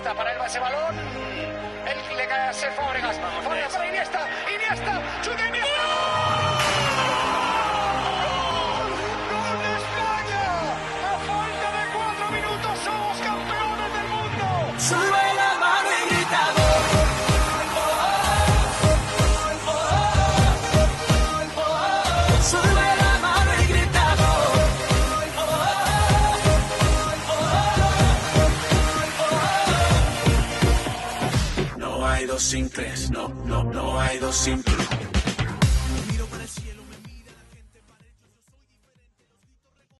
Iniesta para el ese balón. El le cae a Fábregas. Fábregas para Iniesta. Iniesta. Chuta Iniesta. ¡Gol de España! A falta de cuatro minutos somos campeones del mundo. Hay dos sin tres, no, no, no hay dos sin tres.